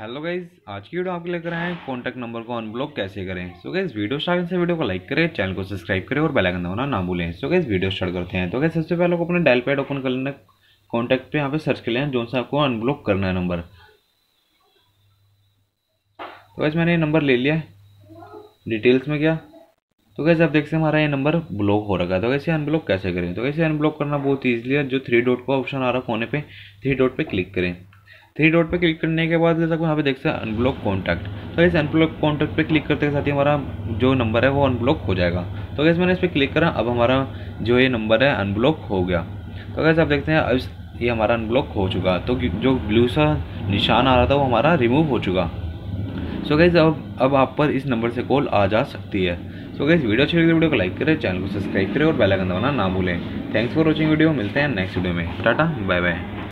Hello guys आज की video आपके लेकर आए हैं कॉन्टैक्ट नंबर को अनब्लॉक कैसे करें? सो गाइज़ वीडियो स्टार्ट से वीडियो को लाइक करें चैनल को सब्सक्राइब करें और बेल आइकन दबाना ना भूलें। सो गाइज़ वीडियो स्टार्ट करते हैं। तो गाइज़ सबसे पहले आपको अपने डायल पैड ओपन कर लेना। कॉन्टैक्ट पे यहाँ पे सर्च कर लेना जो सा आपको अनब्लॉक करना है नंबर तो गाइज़ मैंने ये नंबर ले लिया। डिटेल्स में क्या? तो कैसे आप देखते हैं हमारा ये नंबर ब्लॉक हो रखा है। तो कैसे अनब्लॉक कैसे करें? तो कैसे अनब्लॉक करना बहुत ईजिली है। जो थ्री डॉट का ऑप्शन आ रहा है कोने पे थ्री डॉट पे क्लिक करें। थ्री डॉट पे क्लिक करने के बाद जैसा यहाँ पे देख सकते हैं अनब्लॉक कॉन्टैक्ट तो इस अनब्लॉक कॉन्टैक्ट पे क्लिक करते के साथ ही हमारा जो नंबर है वो अनब्लॉक हो जाएगा। तो कैसे मैंने इस पर क्लिक करा, अब हमारा जो ये नंबर है अनब्लॉक हो गया। तो कैसे आप देखते हैं, अब ये हमारा अनब्लॉक हो चुका। तो जो ब्लू सा निशान आ रहा था वो हमारा रिमूव हो चुका। सो गैस अब अब आप पर इस नंबर से कॉल आ जा सकती है। सो गैस वीडियो अच्छी लगी वीडियो को लाइक करें चैनल को सब्सक्राइब करें और बेल आइकन दबाना ना भूलें। थैंक्स फॉर वॉचिंग वीडियो मिलते हैं नेक्स्ट वीडियो में। Tata bye bye